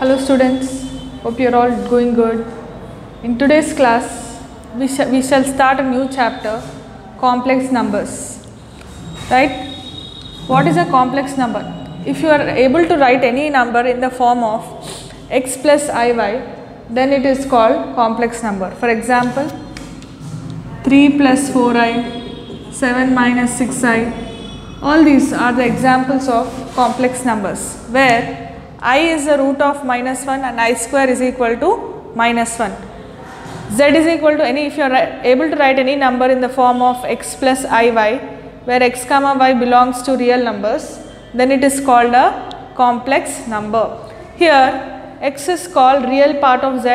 students? Hope you're all going good. In today's class, we, sh- we shall start a new chapter complex numbers. Right? What is a complex number? If you are able to write any number in the form of x plus iy, then it is called complex number. For example, 3 plus 4i, 7 minus 6i, all these are the examples of complex numbers where i is the root of minus 1 and i square is equal to minus 1. z is equal to any if you are able to write any number in the form of x plus iy where x comma y belongs to real numbers then it is called a complex number. Here x is called real part of z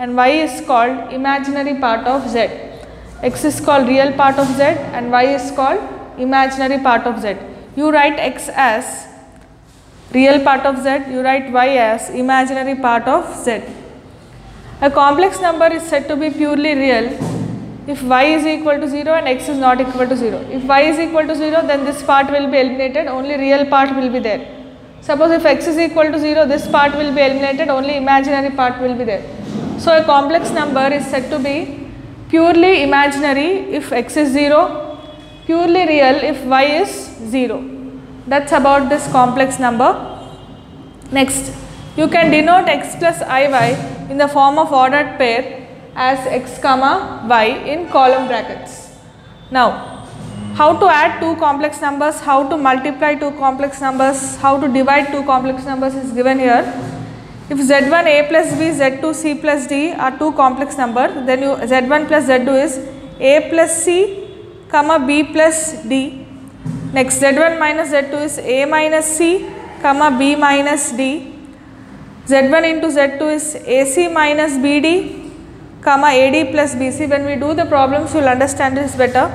and y is called imaginary part of z. x is called real part of z and y is called imaginary part of z. You write x as real part of z, you write y as imaginary part of z. A complex number is said to be purely real if y is equal to 0 and x is not equal to 0. If y is equal to 0 then this part will be eliminated, only real part will be there. Suppose if x is equal to 0, this part will be eliminated, only imaginary part will be there. So a complex number is said to be purely imaginary if x is 0, purely real if y is 0. That's about this complex number. Next, you can denote x plus iy in the form of ordered pair as x comma y in column brackets. Now, how to add two complex numbers, how to multiply two complex numbers, how to divide two complex numbers is given here. If z1 a plus b, z2 c plus d are two complex number, then you z1 plus z2 is a plus c comma b plus d. Next z1 minus z2 is a minus c comma b minus d. z1 into z2 is ac minus bd comma ad plus bc. When we do the problems, you will understand this better.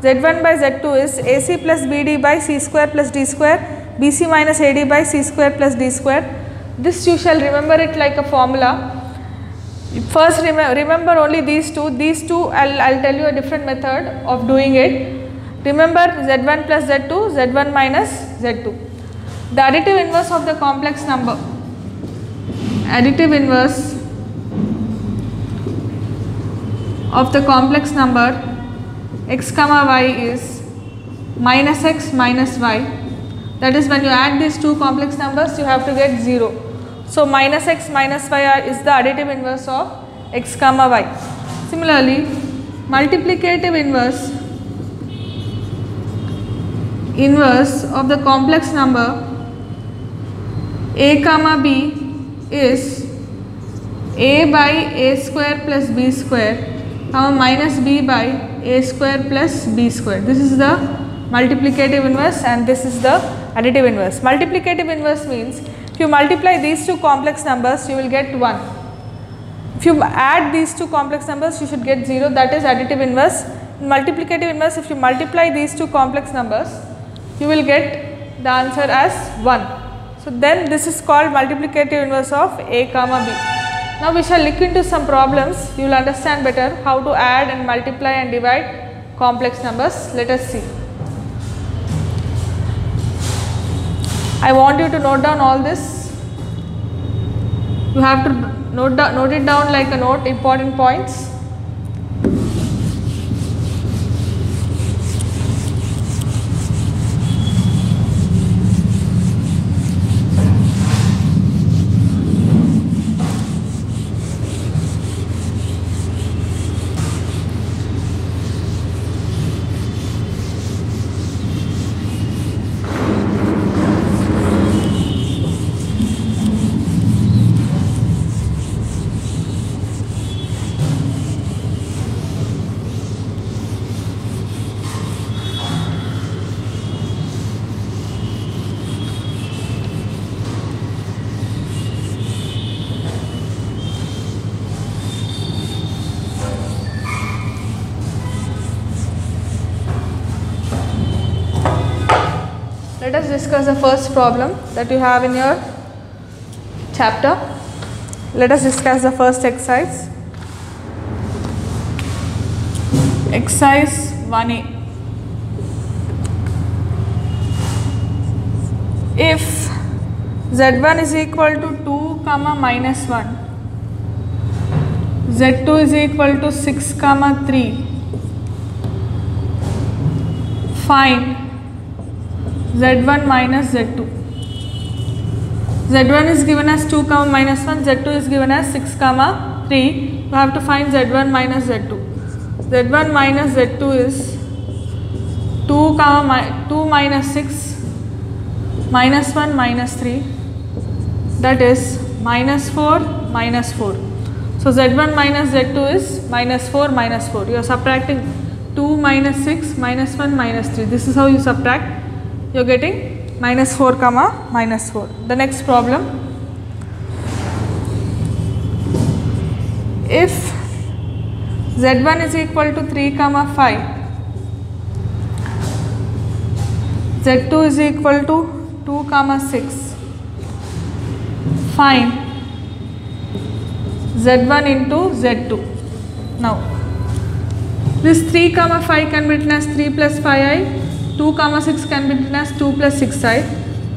z1 by z2 is ac plus bd by c square plus d square, bc minus ad by c square plus d square. This you shall remember it like a formula. First rem- remember only these two. These two I'll, I'll tell you a different method of doing it. Remember z1 plus z2, z1 minus z2. The additive inverse of the complex number. Additive inverse of the complex number x comma y is minus x minus y. That is when you add these two complex numbers you have to get 0. So minus x minus y is the additive inverse of x comma y. Similarly, multiplicative inverse inverse of the complex number a comma b is a by a square plus b square comma minus b by a square plus b square. This is the multiplicative inverse and this is the additive inverse. Multiplicative inverse means if you multiply these two complex numbers you will get 1. If you add these two complex numbers you should get 0 that is additive inverse. In multiplicative inverse if you multiply these two complex numbers you will get the answer as 1. So then this is called multiplicative inverse of a comma b. Now we shall look into some problems, you will understand better how to add and multiply and divide complex numbers. Let us see. I want you to note down all this. You have to note, note it down like a note, important points. Let us discuss the first problem that you have in your chapter. Let us discuss the first exercise. Exercise 1a. If z1 is equal to 2 comma minus 1 z2 is equal to 6 comma 3 find z1 minus z2 z1 is given as 2 comma minus 1 z2 is given as 6 comma 3 We have to find z1 minus z2 z1 minus z2 is 2 comma mi- 2 minus 6 minus 1 minus 3 that is minus 4 minus 4 so z1 minus z2 is minus 4 minus 4 you are subtracting 2 minus 6 minus 1 minus 3 this is how you subtract you are getting minus 4 comma minus 4 the next problem. If z1 is equal to 3 comma 5 z2 is equal to 2 comma 6 find z1 into z2 now this 3 comma 5 can be written as 3 plus 5i 2 comma 6 can be written as 2 plus 6i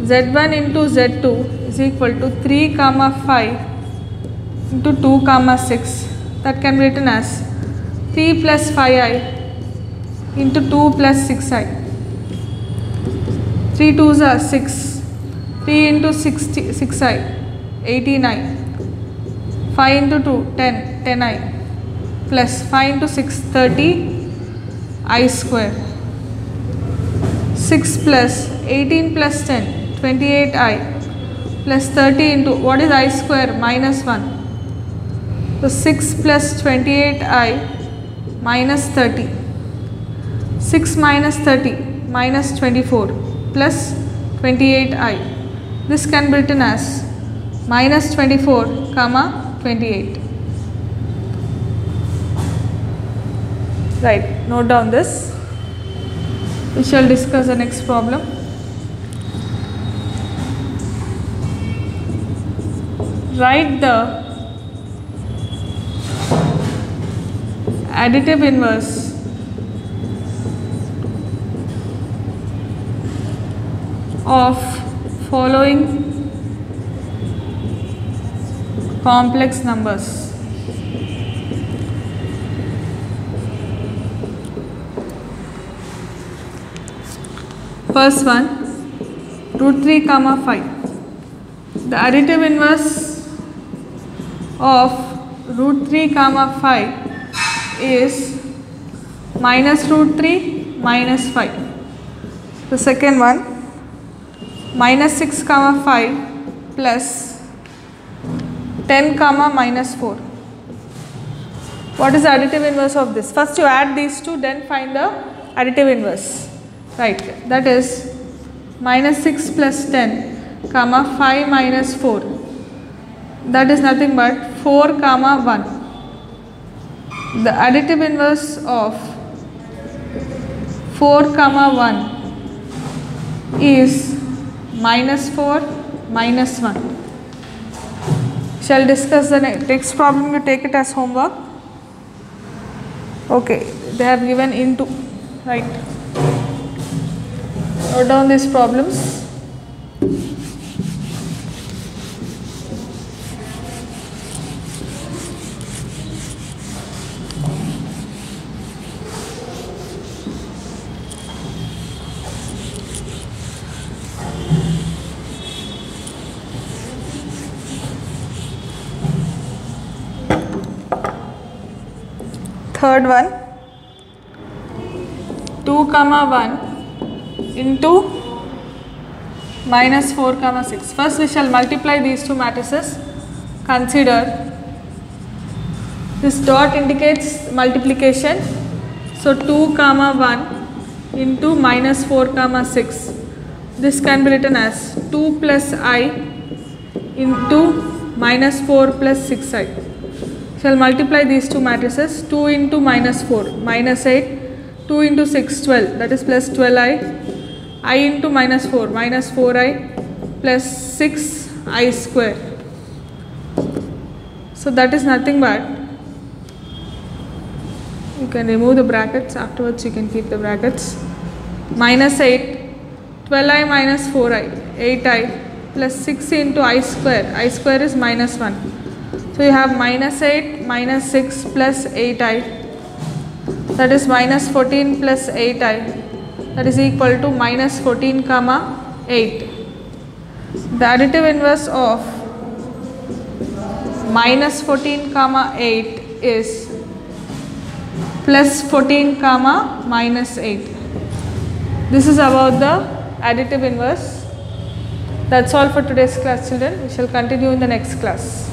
z1 into z2 is equal to 3 comma 5 into 2 comma 6 that can be written as 3 plus 5i into 2 plus 6i 3 2s are 6 3 into 60, 6i 89 5 into 2 10 10i plus 5 into 6 30 i square 6 plus 18 plus 10 28i plus 30 into what is i square? Minus 1 so 6 plus 28i minus 30 6 minus 30 minus 24 plus 28i this can be written as minus 24 comma 28 right note down this we shall discuss the next problem. Write the additive inverse. Of following complex numbers first one root 3 comma 5 the additive inverse of root 3 comma 5 is minus root 3 minus 5 the second one minus 6 comma 5 plus 10 comma minus 4 what is the additive inverse of this? First you add these two then find the additive inverse right that is minus 6 plus 10 comma 5 minus 4 that is nothing but 4 comma 1 the additive inverse of 4 comma 1 is minus 4 minus 1 shall discuss the next problem you take it as homework. Okay they have given into right note down these problems. Third one. 2 comma 1 into minus 4 comma 6 first we shall multiply these two matrices. Consider this dot indicates multiplication. So 2 comma 1 into minus 4 comma 6 this can be written as 2 plus i into minus 4 plus 6i shall multiply these two matrices. 2 into minus 4 minus 8 2 into 6 12 that is plus 12i i into minus 4 minus 4i plus 6 i square so that is nothing but you can remove the brackets afterwards you can keep the brackets minus 8 12i minus 4i 8i plus 6 into i square. i square is minus 1. So you have minus 8 minus 6 plus 8i. That is minus 14 plus 8i. That is equal to minus 14 comma 8. The additive inverse of minus 14 comma 8 is plus 14 comma minus 8. This is about the additive inverse. That's all for today's class children. We shall continue in the next class.